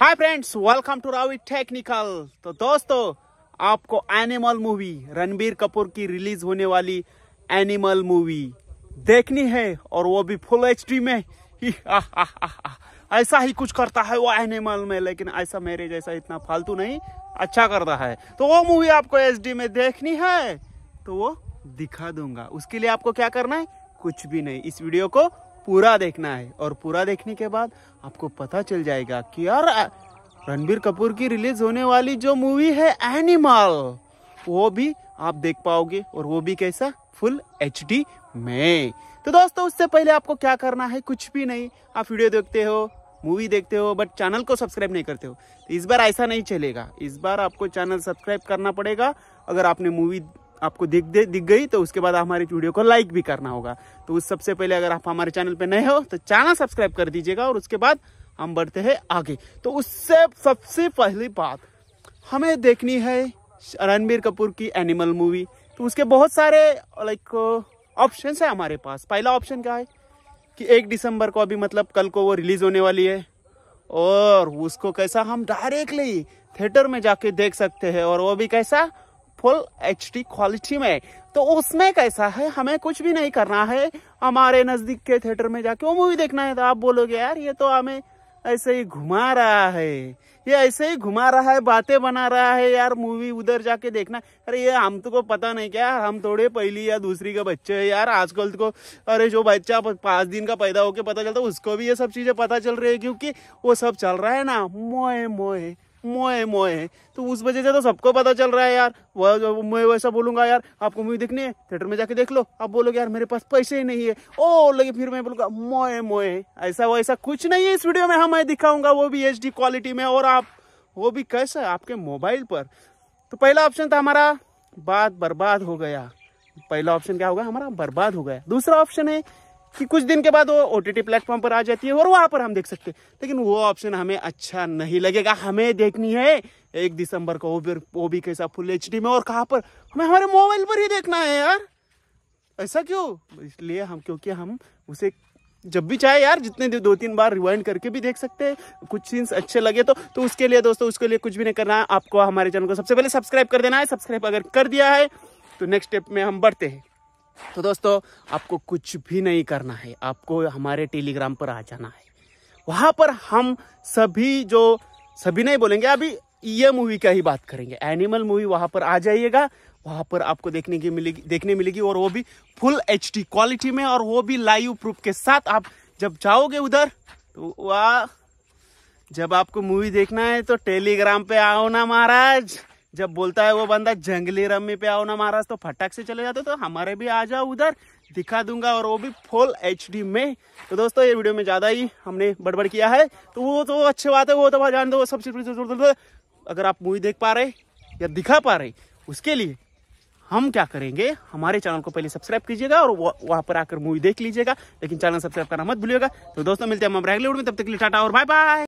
Hi friends welcome to Ravi technical तो दोस्तों, आपको एनिमल मूवी रणबीर कपूर की रिलीज़ होने वाली एनिमल मूवी देखनी है और वो भी फुल एचडी में। ऐसा ही कुछ करता है वो एनिमल में, लेकिन ऐसा मेरे जैसा इतना फालतू नहीं अच्छा करता है। तो वो मूवी आपको एच में देखनी है तो वो दिखा दूँगा। उसके लिए आपको क्या करना है? कुछ भी नहीं। इस वीडियो को पूरा देखना है। और पूरा देखने के बाद आपको पता चल जाएगा कि यार, रणबीर कपूर की रिलीज़ होने वाली जो मूवी है, एनिमल, वो भी आप देख पाओगे। और वो भी कैसा? फुल एचडी में। तो दोस्तों, उससे पहले आपको क्या करना है? कुछ भी नहीं। आप वीडियो देखते हो, मूवी देखते हो, बट चैनल को सब्सक्राइब नहीं करते हो तो इस बार ऐसा नहीं चलेगा। इस बार आपको चैनल सब्सक्राइब करना पड़ेगा। अगर आपने मूवी आपको दिख दे, दिख गई तो उसके बाद हमारी वीडियो को लाइक भी करना होगा। तो उस सबसे पहले अगर आप हमारे चैनल पे नए हो तो चैनल सब्सक्राइब कर दीजिएगा और उसके बाद हम बढ़ते हैं आगे। तो उससे सबसे पहली बात, हमें देखनी है रणबीर कपूर की एनिमल मूवी। तो उसके बहुत सारे लाइक ऑप्शन है हमारे पास। पहला ऑप्शन क्या है? कि एक दिसंबर को अभी मतलब कल को वो रिलीज़ होने वाली है। और उसको कैसा हम डायरेक्टली थिएटर में जाके देख सकते हैं। और वो भी कैसा? फुल एच क्वालिटी में। तो उसमें कैसा है? हमें कुछ भी नहीं करना है। हमारे नज़दीक के थिएटर में जाके वो मूवी देखना है। तो आप बोलोगे, यार, ये तो हमें ऐसे ही घुमा रहा है। ये ऐसे ही घुमा रहा है, बातें बना रहा है। यार मूवी उधर जाके देखना। अरे, ये हम तो को पता नहीं क्या? हम थोड़े पहली या दूसरी का बच्चे है यार। आजकल तो अरे, जो बच्चा पाँच दिन का पैदा होके पता चलता उसको भी ये सब चीज़ें पता चल रही है। क्योंकि वो सब चल रहा है ना। मोए मोए। मोए मोए। तो उस वजह से तो सबको पता चल रहा है यार। वह मैं वैसा बोलूँगा यार, आपको मूवी देखनी है? थिएटर में जाके देख लो। आप बोलोगे, यार, मेरे पास पैसे ही नहीं है। ओ, लगे फिर मैं बोलूँगा, मोए मोए, ऐसा वैसा कुछ नहीं है इस वीडियो में। हम दिखाऊँगा, वो भी एचडी क्वालिटी में। और आप, वो भी कैसा आपके मोबाइल पर? तो पहला ऑप्शन था हमारा, बात बर्बाद हो गया। पहला ऑप्शन क्या होगा हमारा, बर्बाद हो गया। दूसरा ऑप्शन है कि कुछ दिन के बाद वो ओ टी प्लेटफॉर्म पर आ जाती है और वहाँ पर हम देख सकते हैं। लेकिन वो ऑप्शन हमें अच्छा नहीं लगेगा। हमें देखनी है। एक दिसंबर को वो भी वो भी कैसा फुल एचडी में और कहाँ पर? हमें हमारे मोबाइल पर ही देखना है यार। ऐसा क्यों? इसलिए हम, क्योंकि हम उसे जब भी चाहे यार, जितने दो तीन बार रिवाइंड करके भी देख सकते हैं। कुछ सीन्स अच्छे लगे तो तो उसके लिए दोस्तों, उसके लिए कुछ भी नहीं करना है। आपको हमारे चैनल को सबसे पहले सब्सक्राइब कर देना है। सब्सक्राइब अगर कर दिया है तो नेक्स्ट स्टेप में हम बढ़ते हैं। तो दोस्तों, आपको कुछ भी नहीं करना है। आपको हमारे टेलीग्राम पर आ जाना है। वहाँ पर हम सभी जो, सभी नहीं बोलेंगे, अभी ये मूवी का ही बात करेंगे। एनिमल मूवी वहाँ पर आ जाइएगा। वहाँ पर आपको देखने की मिलेगी, देखने मिलेगी और वो भी फुल एचडी क्वालिटी में और वो भी लाइव प्रूफ के साथ आप जब जाओगे उधर तो वह, जब आपको मूवी देखना है तो टेलीग्राम पे आओ ना महाराज। जब बोलता है वो बंदा, जंगली रम्मी पे आओ ना महाराज तो फटाक से चले जाते तो हमारे भी आ जाओ उधर, दिखा दूँगा, और वो भी फुल एचडी में। तो दोस्तों, ये वीडियो में ज़्यादा ही हमने बड़बड़ किया है। तो वो तो अच्छी बात है, वो तो जान दो सबसे अगर आप मूवी देख पा रहे या दिखा पा रहे, उसके लिए हम क्या करेंगे, हमारे चैनल को पहले सब्सक्राइब कीजिएगा और वहाँ पर आकर मूवी देख लीजिएगा, लेकिन चैनल सब्सक्राइब करना मत भूलिएगा। तो दोस्तों, मिलते हैं हम में, तब तक के लिए टाटा और बाय बाय